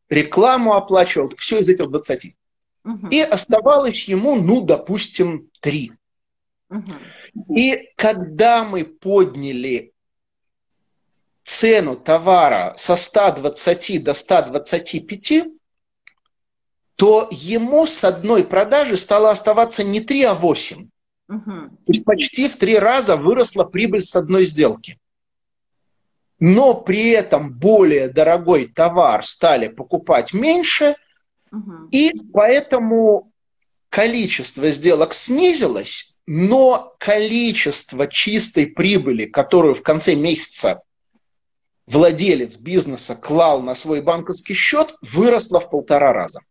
Speaker 2: рекламу оплачивал, все из этих 20. Угу. И оставалось ему, ну, допустим, 3. Угу. И когда мы подняли цену товара со 120 до 125, то ему с одной продажи стало оставаться не 3, а 8. Угу. То есть почти в три раза выросла прибыль с одной сделки. Но при этом более дорогой товар стали покупать меньше, угу. и поэтому количество сделок снизилось, но количество чистой прибыли, которую в конце месяца владелец бизнеса клал на свой банковский счет, выросла в полтора раза.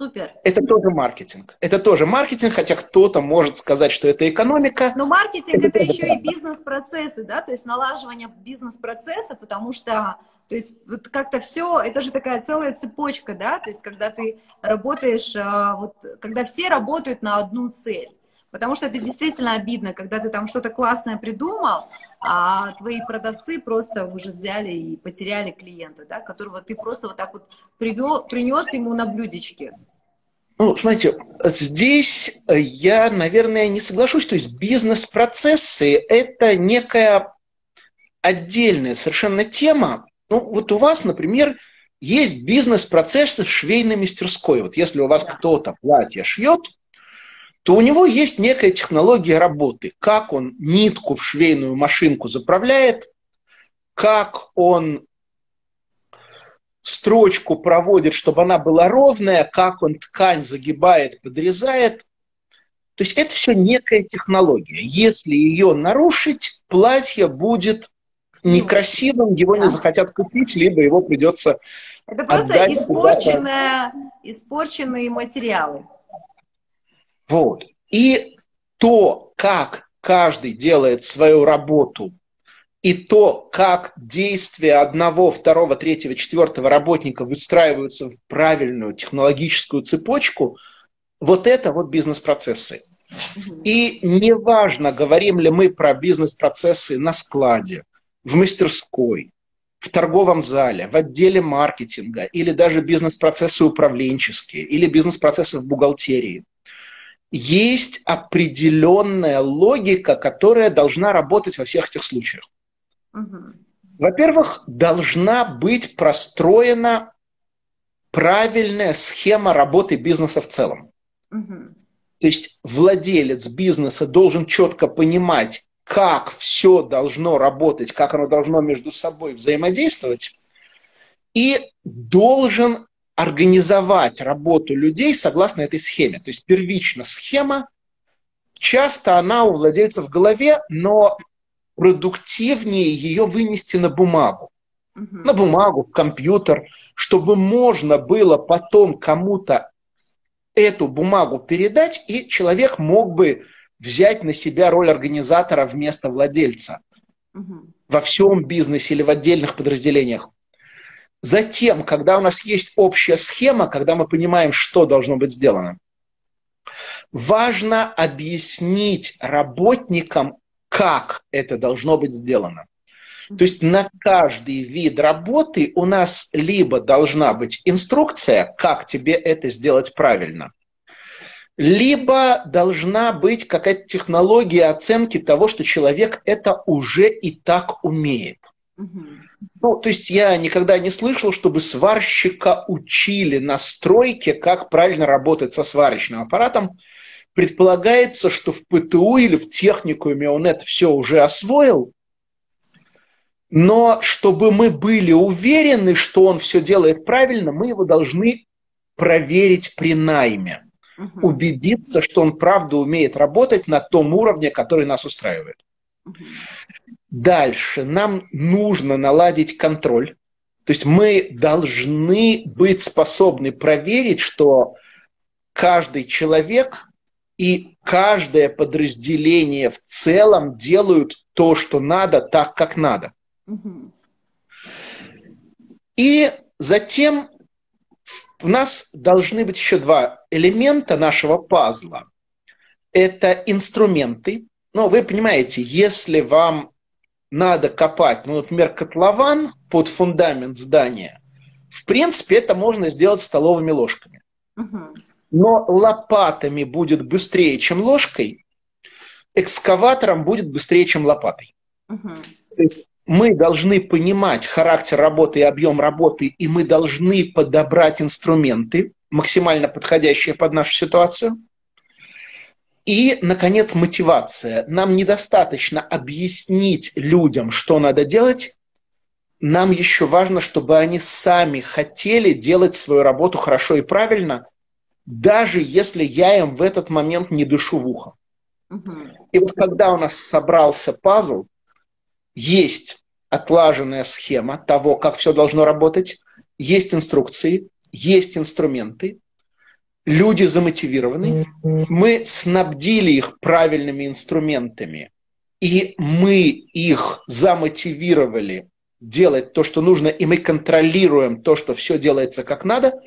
Speaker 1: Супер.
Speaker 2: Это тоже маркетинг. Это тоже маркетинг, хотя кто-то может сказать, что это экономика.
Speaker 1: Но маркетинг это, это еще правда. и бизнес-процессы, да, то есть налаживание бизнес-процесса, потому что то есть вот как-то все, это же такая целая цепочка, да, то есть когда ты работаешь, а, вот, когда все работают на одну цель. Потому что это действительно обидно, когда ты там что-то классное придумал, а твои продавцы просто уже взяли и потеряли клиента, да, которого ты просто вот так вот привел, принес ему на блюдечке.
Speaker 2: Ну, смотрите, здесь я, наверное, не соглашусь. То есть бизнес-процессы – это некая отдельная совершенно тема. Ну, вот у вас, например, есть бизнес-процессы в швейной мастерской. Вот если у вас да. кто-то платье шьет, то у него есть некая технология работы. Как он нитку в швейную машинку заправляет, как он строчку проводит, чтобы она была ровная, как он ткань загибает, подрезает. То есть это все некая технология. Если ее нарушить, платье будет некрасивым, его не захотят купить, либо его придется
Speaker 1: Это просто испорченные, испорченные материалы.
Speaker 2: Вот. И то, как каждый делает свою работу и то, как действия одного, второго, третьего, четвертого работника выстраиваются в правильную технологическую цепочку, вот это вот бизнес-процессы. И неважно, говорим ли мы про бизнес-процессы на складе, в мастерской, в торговом зале, в отделе маркетинга, или даже бизнес-процессы управленческие, или бизнес-процессы в бухгалтерии. Есть определенная логика, которая должна работать во всех этих случаях. Угу. Во-первых, должна быть простроена правильная схема работы бизнеса в целом. Угу. То есть владелец бизнеса должен четко понимать, как все должно работать, как оно должно между собой взаимодействовать, и должен организовать работу людей согласно этой схеме. То есть первично схема, часто она у владельца в голове, но продуктивнее ее вынести на бумагу. Угу. На бумагу, в компьютер, чтобы можно было потом кому-то эту бумагу передать, и человек мог бы взять на себя роль организатора вместо владельца угу. во всем бизнесе или в отдельных подразделениях. Затем, когда у нас есть общая схема, когда мы понимаем, что должно быть сделано, важно объяснить работникам, как это должно быть сделано. То есть на каждый вид работы у нас либо должна быть инструкция, как тебе это сделать правильно, либо должна быть какая-то технология оценки того, что человек это уже и так умеет. Ну, то есть я никогда не слышал, чтобы сварщика учили на стройке, как правильно работать со сварочным аппаратом. Предполагается, что в ПТУ или в техникуме он это все уже освоил, но чтобы мы были уверены, что он все делает правильно, мы его должны проверить при найме. Угу. Убедиться, что он правда умеет работать на том уровне, который нас устраивает. Дальше нам нужно наладить контроль. То есть мы должны быть способны проверить, что каждый человек и каждое подразделение в целом делают то, что надо, так, как надо. И затем у нас должны быть еще два элемента нашего пазла. Это инструменты. Ну, вы понимаете, если вам надо копать, ну, например, котлован под фундамент здания, в принципе, это можно сделать столовыми ложками. Но лопатами будет быстрее, чем ложкой, экскаватором будет быстрее, чем лопатой. Угу. То есть мы должны понимать характер работы и объем работы, и мы должны подобрать инструменты, максимально подходящие под нашу ситуацию. И, наконец, мотивация. Нам недостаточно объяснить людям, что надо делать. Нам еще важно, чтобы они сами хотели делать свою работу хорошо и правильно, даже если я им в этот момент не дышу в ухо. Угу. И вот когда у нас собрался пазл, есть отлаженная схема того, как все должно работать, есть инструкции, есть инструменты, люди замотивированы, мы снабдили их правильными инструментами, и мы их замотивировали делать то, что нужно, и мы контролируем то, что все делается как надо,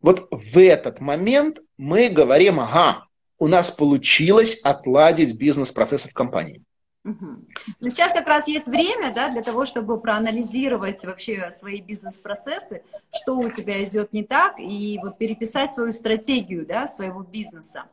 Speaker 2: вот в этот момент мы говорим, ага, у нас получилось отладить бизнес-процессы в компании.
Speaker 1: Но сейчас как раз есть время, да, для того, чтобы проанализировать вообще свои бизнес-процессы, что у тебя идет не так, и вот переписать свою стратегию, да, своего бизнеса.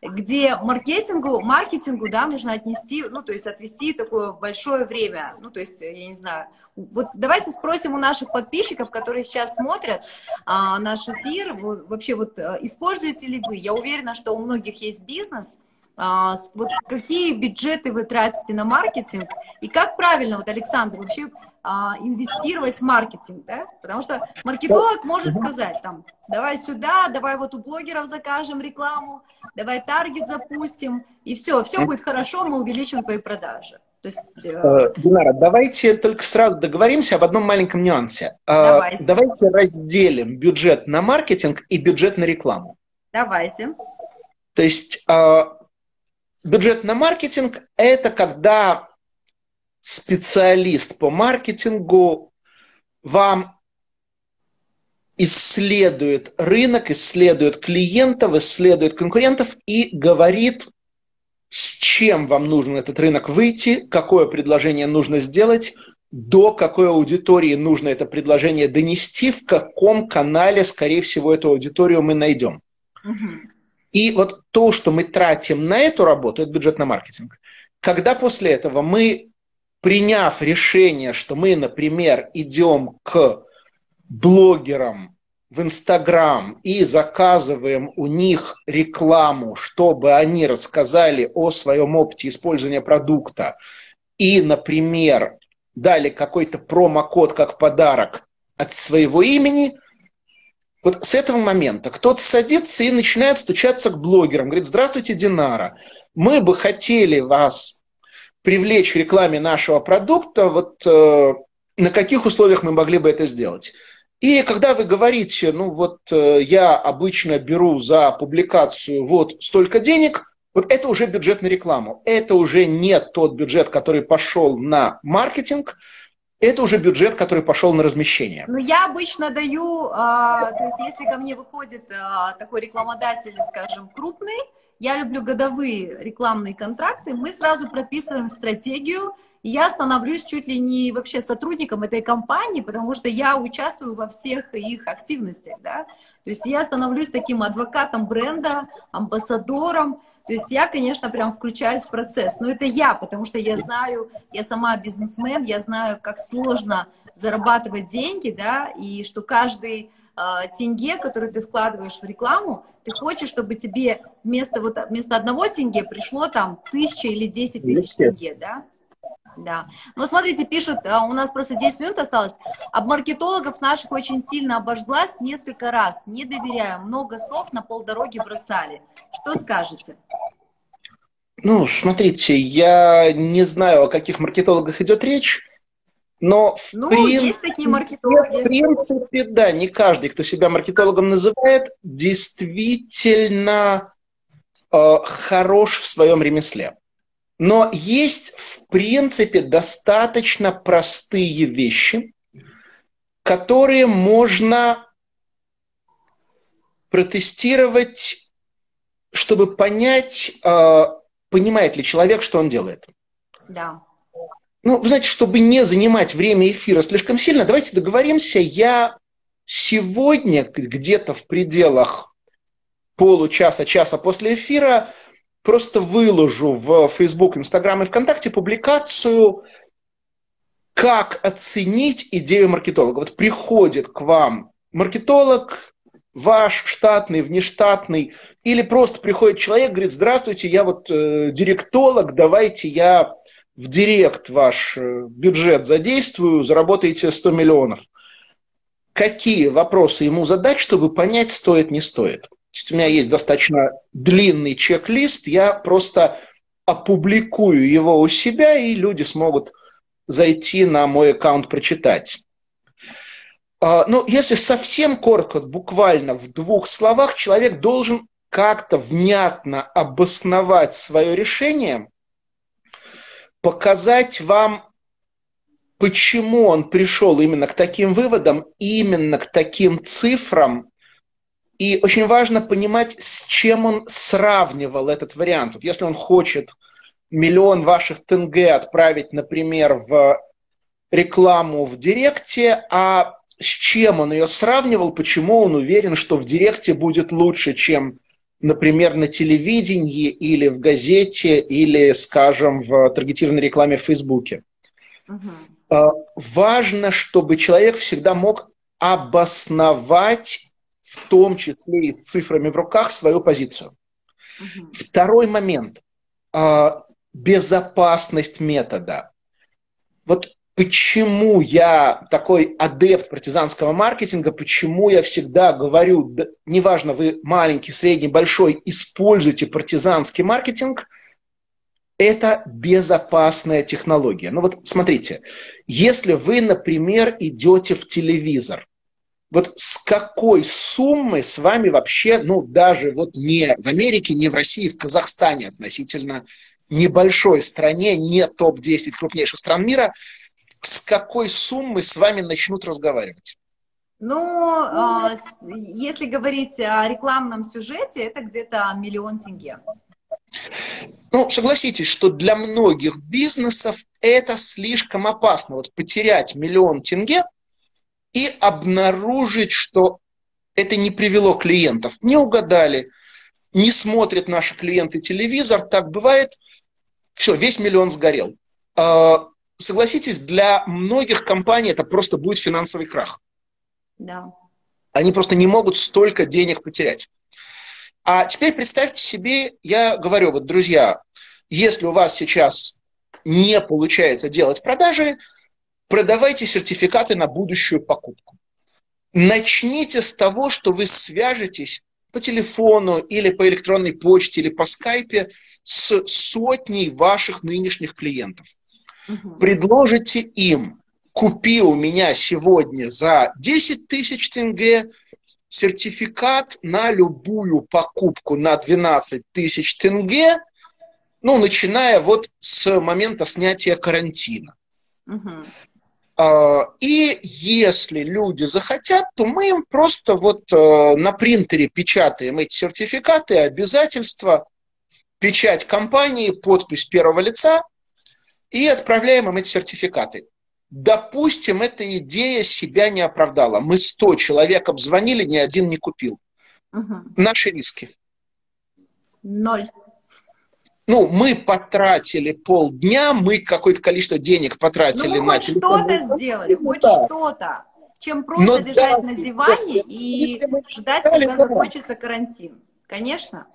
Speaker 1: Где маркетингу, маркетингу, да, нужно отнести, ну, то есть отвести такое большое время, ну, то есть, я не знаю, вот давайте спросим у наших подписчиков, которые сейчас смотрят а, наш эфир, вот, вообще вот э, используете ли вы, я уверена, что у многих есть бизнес, вот какие бюджеты вы тратите на маркетинг и как правильно, вот, Александр, вообще а, инвестировать в маркетинг, да? Потому что маркетолог может сказать, там, давай сюда, давай вот у блогеров закажем рекламу, давай таргет запустим, и все, все будет хорошо, мы увеличим твои продажи. То есть,
Speaker 2: э, э... Динара, давайте только сразу договоримся об одном маленьком нюансе. Э, давайте. Давайте разделим бюджет на маркетинг и бюджет на рекламу.
Speaker 1: Давайте.
Speaker 2: То есть бюджет на маркетинг – это когда специалист по маркетингу вам исследует рынок, исследует клиентов, исследует конкурентов и говорит, с чем вам нужно этот рынок выйти, какое предложение нужно сделать, до какой аудитории нужно это предложение донести, в каком канале, скорее всего, эту аудиторию мы найдем. Угу. И вот то, что мы тратим на эту работу, это бюджет на маркетинг. Когда после этого мы, приняв решение, что мы, например, идем к блогерам в Инстаграм и заказываем у них рекламу, чтобы они рассказали о своем опыте использования продукта и, например, дали какой-то промокод как подарок от своего имени, вот с этого момента кто-то садится и начинает стучаться к блогерам, говорит, здравствуйте, Динара, мы бы хотели вас привлечь в рекламе нашего продукта, вот э, на каких условиях мы могли бы это сделать? И когда вы говорите, ну вот э, я обычно беру за публикацию вот столько денег, вот это уже бюджет на рекламу. Это уже не тот бюджет, который пошел на маркетинг, это уже бюджет, который пошел на размещение.
Speaker 1: Ну, я обычно даю, а, то есть если ко мне выходит а, такой рекламодатель, скажем, крупный, я люблю годовые рекламные контракты, мы сразу прописываем стратегию, и я становлюсь чуть ли не вообще сотрудником этой компании, потому что я участвую во всех их активностях, да. То есть я становлюсь таким адвокатом бренда, амбассадором, то есть я, конечно, прям включаюсь в процесс. Но это я, потому что я знаю, я сама бизнесмен, я знаю, как сложно зарабатывать деньги, да, и что каждый э, тенге, который ты вкладываешь в рекламу, ты хочешь, чтобы тебе вместо, вот, вместо одного тенге пришло там тысяча или десять тысяч тенге, да? Да. Ну, смотрите, пишут, а, у нас просто 10 минут осталось. Об маркетологов наших очень сильно обожглась несколько раз. Не доверяю. Много слов на полдороги бросали. Что скажете?
Speaker 2: Ну, смотрите, я не знаю, о каких маркетологах идет речь, но в ну, принципе, есть такие маркетологи. В принципе, да, не каждый, кто себя маркетологом называет, действительно э, хорош в своем ремесле. Но есть, в принципе, достаточно простые вещи, которые можно протестировать, чтобы понять, а, понимает ли человек, что он делает.
Speaker 1: Да.
Speaker 2: Ну, вы знаете, чтобы не занимать время эфира слишком сильно, давайте договоримся, я сегодня где-то в пределах получаса, часа после эфира просто выложу в Facebook, Instagram и ВКонтакте публикацию, как оценить идею маркетолога. Вот приходит к вам маркетолог, ваш штатный, внештатный, или просто приходит человек, говорит, здравствуйте, я вот э, директолог, давайте я в директ ваш э, бюджет задействую, заработаете 100 миллионов. Какие вопросы ему задать, чтобы понять, стоит, не стоит? У меня есть достаточно длинный чек-лист, я просто опубликую его у себя, и люди смогут зайти на мой аккаунт прочитать. А, ну, если совсем коротко, буквально в двух словах, человек должен как-то внятно обосновать свое решение, показать вам, почему он пришел именно к таким выводам, именно к таким цифрам, и очень важно понимать, с чем он сравнивал этот вариант. Вот если он хочет миллион ваших ТНГ отправить, например, в рекламу в Директе, а с чем он ее сравнивал, почему он уверен, что в Директе будет лучше, чем, например, на телевидении или в газете, или, скажем, в таргетированной рекламе в Фейсбуке. Угу. Важно, чтобы человек всегда мог обосновать в том числе и с цифрами в руках, свою позицию. Угу. Второй момент. А, безопасность метода. Вот почему я такой адепт партизанского маркетинга, почему я всегда говорю, да, неважно, вы маленький, средний, большой, используйте партизанский маркетинг, это безопасная технология. Ну вот смотрите, если вы, например, идете в телевизор, вот с какой суммы с вами вообще, ну, даже вот не в Америке, не в России, в Казахстане относительно небольшой стране, не топ-10 крупнейших стран мира, с какой суммы с вами начнут разговаривать?
Speaker 1: Ну, а, если говорить о рекламном сюжете, это где-то миллион тенге.
Speaker 2: Ну, согласитесь, что для многих бизнесов это слишком опасно. Вот потерять миллион тенге и обнаружить, что это не привело клиентов. Не угадали, не смотрят наши клиенты телевизор, так бывает. Все, весь миллион сгорел. А, согласитесь, для многих компаний это просто будет финансовый крах.
Speaker 1: Да.
Speaker 2: Они просто не могут столько денег потерять. А теперь представьте себе, я говорю, вот, друзья, если у вас сейчас не получается делать продажи, продавайте сертификаты на будущую покупку. Начните с того, что вы свяжетесь по телефону или по электронной почте или по скайпе с сотней ваших нынешних клиентов. Угу. Предложите им, купи у меня сегодня за 10 тысяч тенге сертификат на любую покупку на 12 тысяч тенге, ну, начиная вот с момента снятия карантина. Угу. И если люди захотят, то мы им просто вот э, на принтере печатаем эти сертификаты, обязательства, печать компании, подпись первого лица и отправляем им эти сертификаты. Допустим, эта идея себя не оправдала. Мы 100 человек обзвонили, ни один не купил. Угу. Наши риски.
Speaker 1: Ноль
Speaker 2: ну, мы потратили полдня, мы какое-то количество денег потратили
Speaker 1: ну, на хоть что-то сделали, ну, хоть да. что-то, чем просто Но лежать да, на диване если, и если ждать, когда да. закончится карантин. Конечно.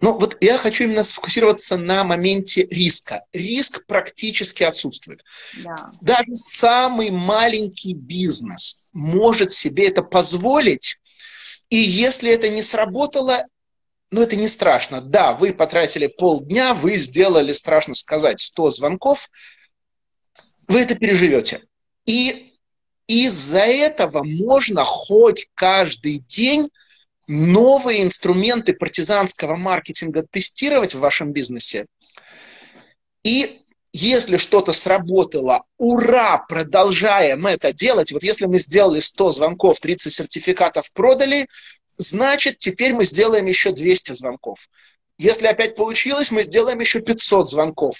Speaker 2: Ну, вот я хочу именно сфокусироваться на моменте риска. Риск практически отсутствует. Да. Даже самый маленький бизнес может себе это позволить, и если это не сработало, но это не страшно. Да, вы потратили полдня, вы сделали, страшно сказать, 100 звонков, вы это переживете. И из-за этого можно хоть каждый день новые инструменты партизанского маркетинга тестировать в вашем бизнесе. И если что-то сработало, ура, продолжаем это делать. Вот если мы сделали 100 звонков, 30 сертификатов продали, значит, теперь мы сделаем еще 200 звонков. Если опять получилось, мы сделаем еще 500 звонков.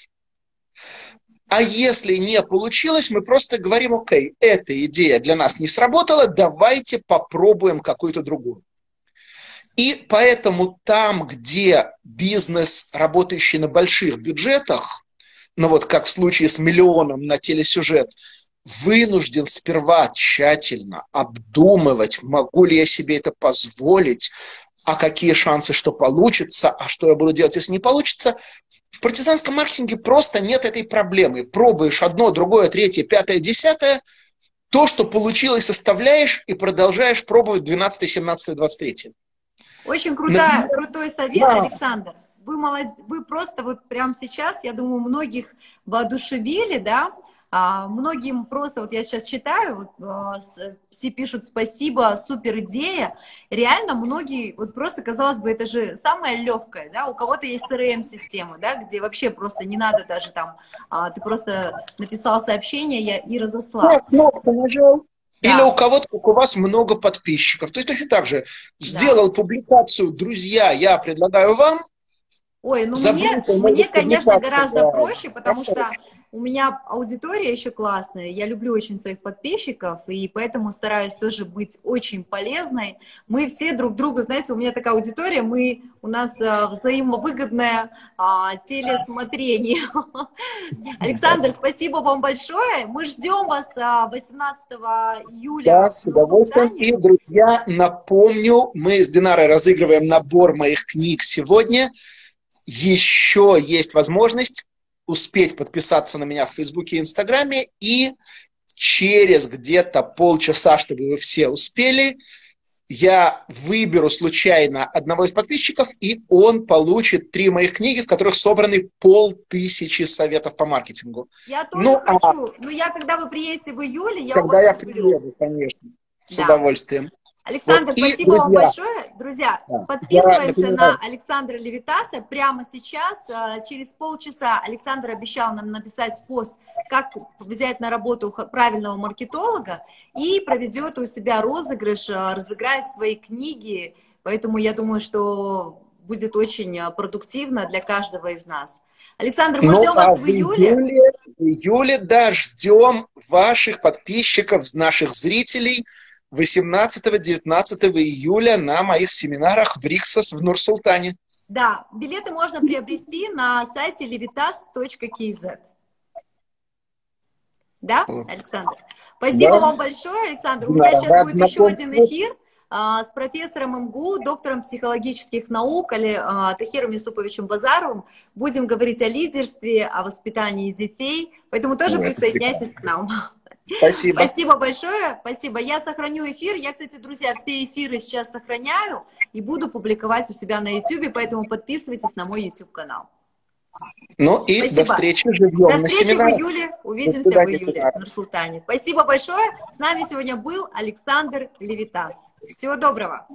Speaker 2: А если не получилось, мы просто говорим, окей, эта идея для нас не сработала, давайте попробуем какую-то другую. И поэтому там, где бизнес, работающий на больших бюджетах, ну вот как в случае с миллионом на телесюжет, вынужден сперва тщательно обдумывать, могу ли я себе это позволить, а какие шансы, что получится, а что я буду делать, если не получится. В партизанском маркетинге просто нет этой проблемы. Пробуешь одно, другое, третье, пятое, десятое, то, что получилось, оставляешь и продолжаешь пробовать 12, 17, 23.
Speaker 1: Очень крутая, крутой совет, да. Александр. Вы, молод... вы просто вот прямо сейчас, я думаю, многих воодушевили, да, а, многим просто, вот я сейчас читаю, вот, а, все пишут спасибо, супер идея. Реально многие, вот просто, казалось бы, это же самое легкое, да, у кого-то есть CRM-система, да, где вообще просто не надо даже там, а, ты просто написал сообщение я и разослал. Да,
Speaker 2: кнопку нажал. Да. Или у кого-то, как у вас, много подписчиков. То есть точно так же. Сделал да. публикацию «Друзья, я предлагаю вам»,
Speaker 1: Ой, ну мне, мне, конечно, гораздо да. проще, потому что у меня аудитория еще классная, я люблю очень своих подписчиков, и поэтому стараюсь тоже быть очень полезной. Мы все друг другу, знаете, у меня такая аудитория, мы, у нас а, взаимовыгодное а, телесмотрение. Александр, спасибо вам большое, мы ждем вас а, 18 июля.
Speaker 2: Да, с удовольствием. И, друзья, напомню, мы с Динарой разыгрываем набор моих книг сегодня еще есть возможность успеть подписаться на меня в Фейсбуке и Инстаграме, и через где-то полчаса, чтобы вы все успели, я выберу случайно одного из подписчиков, и он получит три моих книги, в которых собраны полтысячи советов по маркетингу.
Speaker 1: Я тоже ну, хочу. А... Но я, когда вы приедете в июле, я
Speaker 2: Когда я приеду, конечно, с да. удовольствием.
Speaker 1: Александр, вот, спасибо друзья, вам большое. Друзья, да, подписываемся на Александра Левитаса прямо сейчас. А, через полчаса Александр обещал нам написать пост, как взять на работу правильного маркетолога, и проведет у себя розыгрыш, а, разыграет свои книги. Поэтому я думаю, что будет очень а, продуктивно для каждого из нас. Александр, мы ну, ждем а вас в июле. июле.
Speaker 2: В июле, да, ждем ваших подписчиков, наших зрителей. 18-19 июля на моих семинарах в Риксос в Нур-Султане.
Speaker 1: Да, билеты можно приобрести на сайте levitas.kz. Да, Александр? Спасибо да. вам большое, Александр. У меня сейчас будет еще один эфир а, с профессором МГУ, доктором психологических наук Али, а, Тахиром Юсуповичем Базаровым. Будем говорить о лидерстве, о воспитании детей, поэтому тоже присоотняйтесь к нам.
Speaker 2: Спасибо.
Speaker 1: Спасибо большое. Спасибо. Я сохраню эфир. Я, кстати, друзья, все эфиры сейчас сохраняю и буду публиковать у себя на YouTube, поэтому подписывайтесь на мой YouTube канал.
Speaker 2: Ну и Спасибо. до встречи живьем
Speaker 1: До встречи в июле. Увидимся в июле в Нур-Султане. Спасибо большое. С нами сегодня был Александр Левитас. Всего доброго.